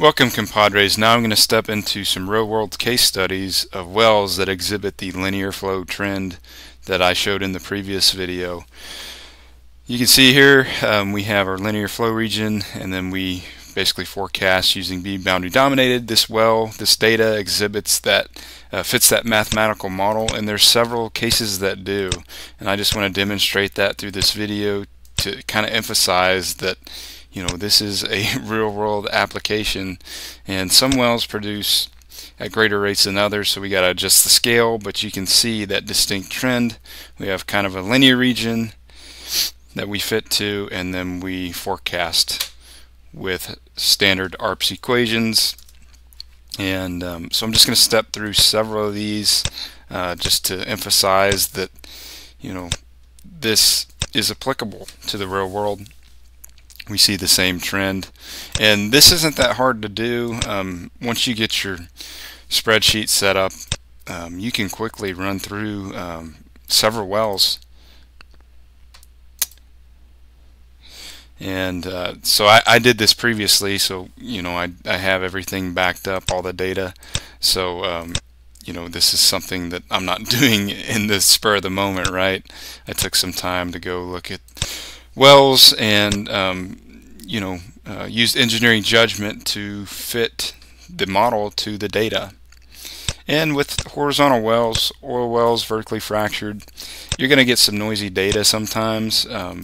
Welcome compadres. Now I'm going to step into some real world case studies of wells that exhibit the linear flow trend that I showed in the previous video. You can see here um, we have our linear flow region and then we basically forecast using B boundary dominated. This well, this data exhibits that, uh, fits that mathematical model and there's several cases that do and I just want to demonstrate that through this video to kind of emphasize that you know this is a real world application. And some wells produce at greater rates than others so we got to adjust the scale but you can see that distinct trend. We have kind of a linear region that we fit to and then we forecast with standard ARPS equations. And um, so I'm just going to step through several of these uh, just to emphasize that you know this is applicable to the real world we see the same trend. And this isn't that hard to do. Um, once you get your spreadsheet set up, um, you can quickly run through um, several wells. And uh, so I, I, did this previously, so you know I, I have everything backed up, all the data. So um, you know this is something that I'm not doing in the spur of the moment, right? I took some time to go look at wells and um, you know uh, used engineering judgment to fit the model to the data. And with horizontal wells oil wells vertically fractured you're going to get some noisy data sometimes um,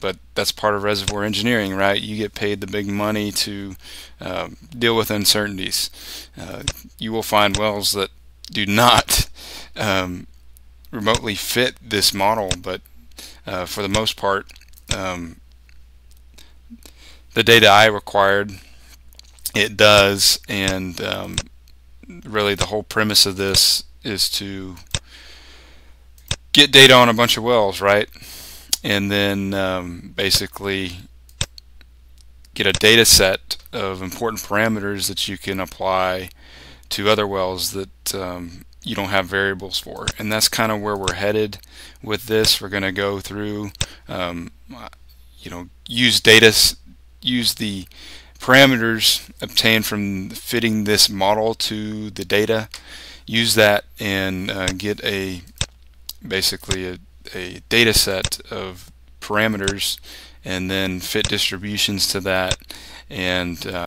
but that's part of reservoir engineering right? You get paid the big money to uh, deal with uncertainties. Uh, you will find wells that do not um, remotely fit this model but uh, for the most part um, the data I required it does and um, really the whole premise of this is to get data on a bunch of wells right? And then um, basically get a data set of important parameters that you can apply to other wells that um, you don't have variables for. And that's kind of where we're headed with this. We're going to go through um, you know use data use the parameters obtained from fitting this model to the data use that and uh, get a basically a, a data set of parameters and then fit distributions to that and uh,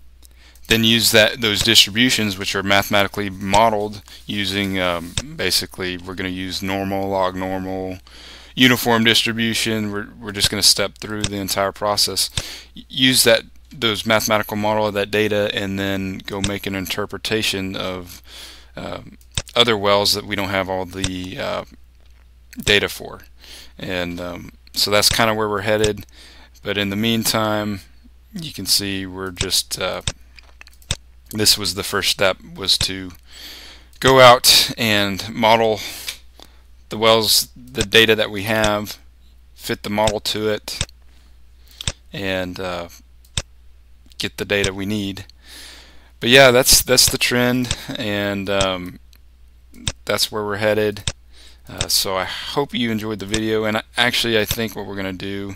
then use that those distributions which are mathematically modeled using um, basically we're going to use normal log normal uniform distribution we're, we're just going to step through the entire process. Use that those mathematical model of that data and then go make an interpretation of um, other wells that we don't have all the uh, data for. And um, so that's kind of where we're headed. But in the meantime you can see we're just uh, this was the first step was to go out and model the wells the data that we have fit the model to it and uh, get the data we need but yeah that's that's the trend and um, that's where we're headed uh, so I hope you enjoyed the video and actually I think what we're gonna do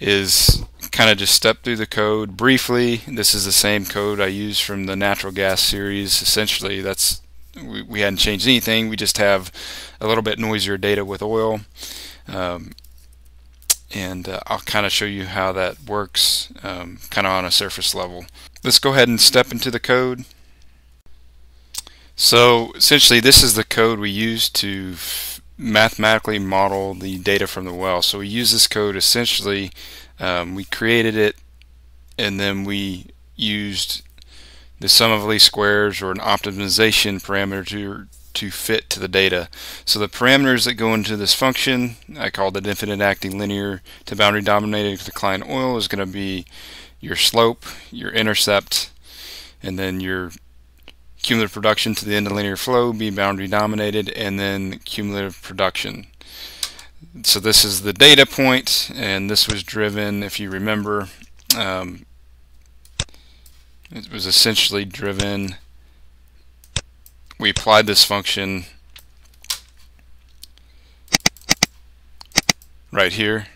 is kind of just step through the code briefly. This is the same code I used from the natural gas series. Essentially, that's we, we hadn't changed anything. We just have a little bit noisier data with oil. Um, and uh, I'll kind of show you how that works um, kind of on a surface level. Let's go ahead and step into the code. So essentially this is the code we use to mathematically model the data from the well. So we use this code essentially, um, we created it and then we used the sum of least squares or an optimization parameter to, to fit to the data. So the parameters that go into this function, I call it infinite acting linear to boundary dominated decline oil is going to be your slope, your intercept, and then your cumulative production to the end of linear flow be boundary dominated and then cumulative production so this is the data point and this was driven if you remember um, it was essentially driven we applied this function right here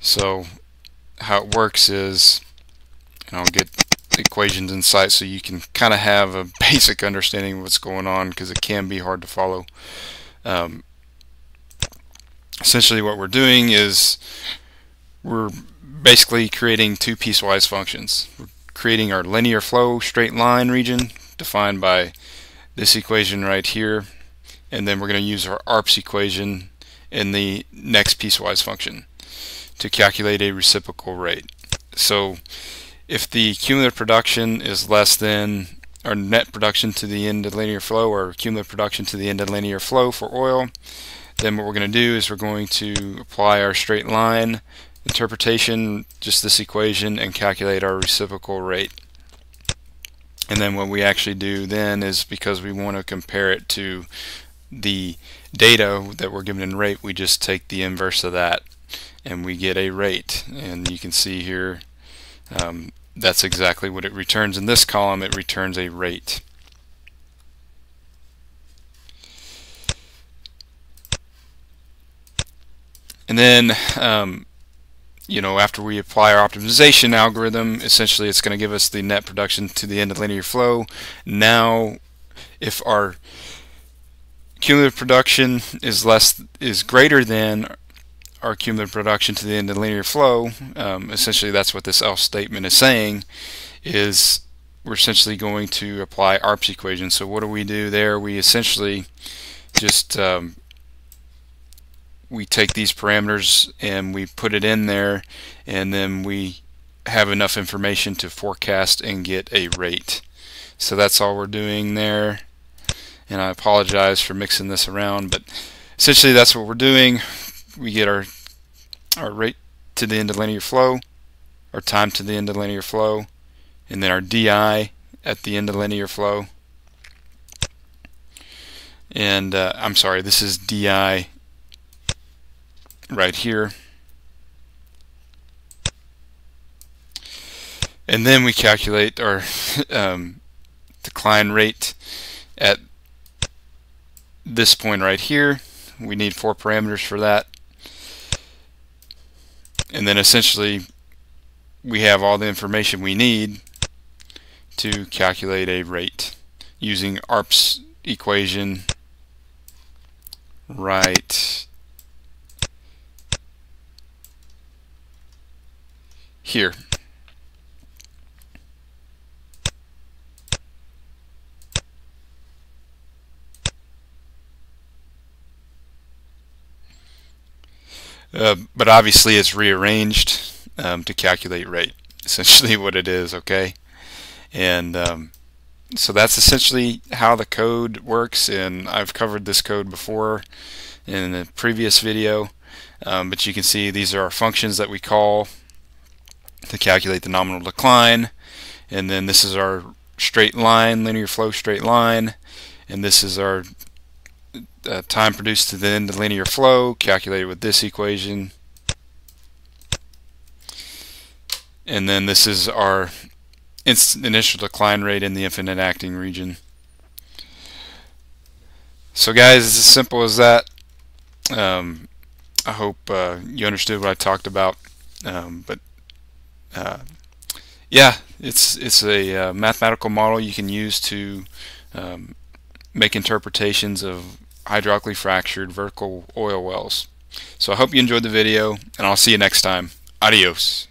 so how it works is, and I'll get equations in sight so you can kind of have a basic understanding of what's going on because it can be hard to follow. Um, essentially what we're doing is we're basically creating two piecewise functions. We're creating our linear flow straight line region defined by this equation right here and then we're going to use our ARPS equation in the next piecewise function to calculate a reciprocal rate. So if the cumulative production is less than our net production to the end of linear flow or cumulative production to the end of linear flow for oil, then what we're going to do is we're going to apply our straight line interpretation, just this equation, and calculate our reciprocal rate. And then what we actually do then is because we want to compare it to the data that we're given in rate, we just take the inverse of that and we get a rate. And you can see here um, that's exactly what it returns in this column. It returns a rate. And then, um, you know, after we apply our optimization algorithm, essentially it's going to give us the net production to the end of linear flow. Now, if our cumulative production is less is greater than our cumulative production to the end of linear flow, um, essentially that's what this else statement is saying, is we're essentially going to apply ARPS equation. So what do we do there? We essentially just um, we take these parameters and we put it in there and then we have enough information to forecast and get a rate. So that's all we're doing there and I apologize for mixing this around but essentially that's what we're doing we get our our rate to the end of linear flow, our time to the end of linear flow, and then our DI at the end of linear flow. And uh, I'm sorry, this is DI right here. And then we calculate our um, decline rate at this point right here. We need four parameters for that and then essentially we have all the information we need to calculate a rate using ARPS equation right here. Uh, but obviously it's rearranged um, to calculate rate essentially what it is okay and um, so that's essentially how the code works and I've covered this code before in a previous video um, but you can see these are our functions that we call to calculate the nominal decline. And then this is our straight line linear flow straight line. And this is our uh, time produced to the end of linear flow calculated with this equation. And then this is our initial decline rate in the infinite acting region. So guys it's as simple as that. Um, I hope uh, you understood what I talked about. Um, but uh, yeah it's it's a uh, mathematical model you can use to um, make interpretations of hydraulically fractured vertical oil wells. So I hope you enjoyed the video, and I'll see you next time. Adios.